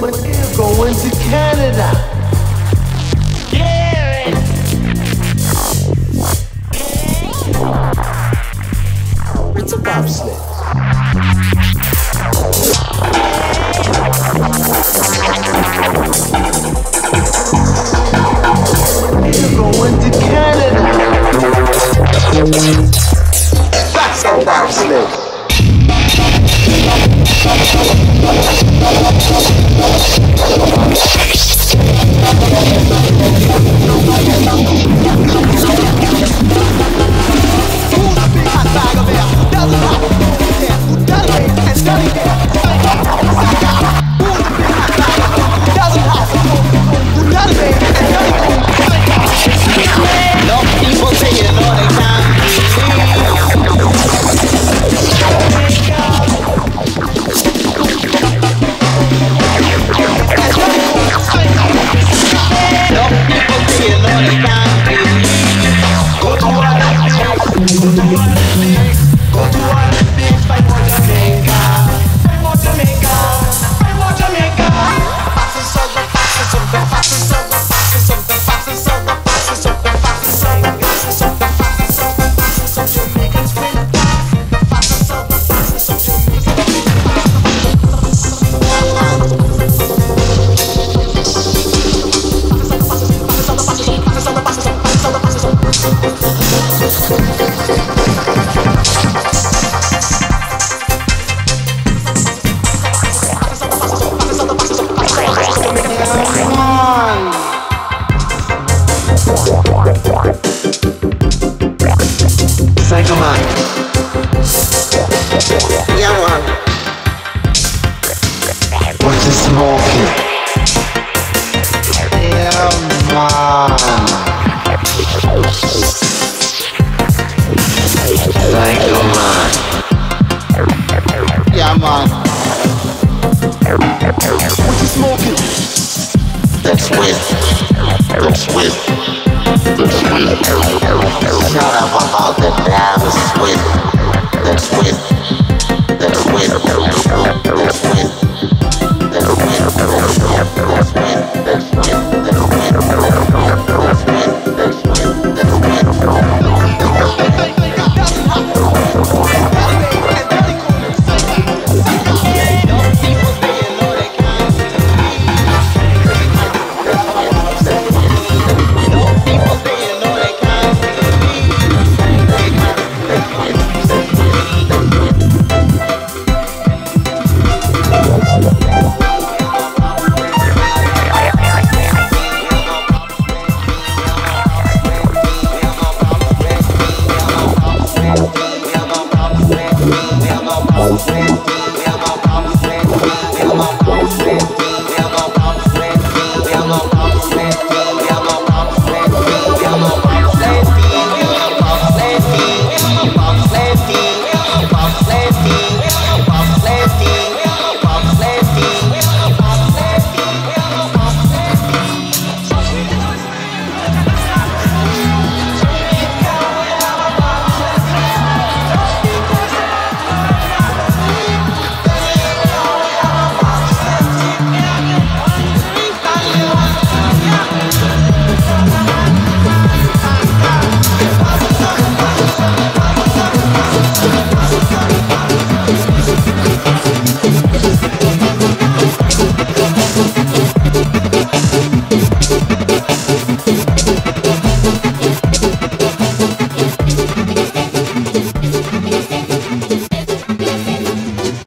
going, we're going to Canada. Yeah, It's a bobsled. smoking. Yeah, man. Man. Yeah, man. Smoking? That's. That's. That's. Shut up about the damn.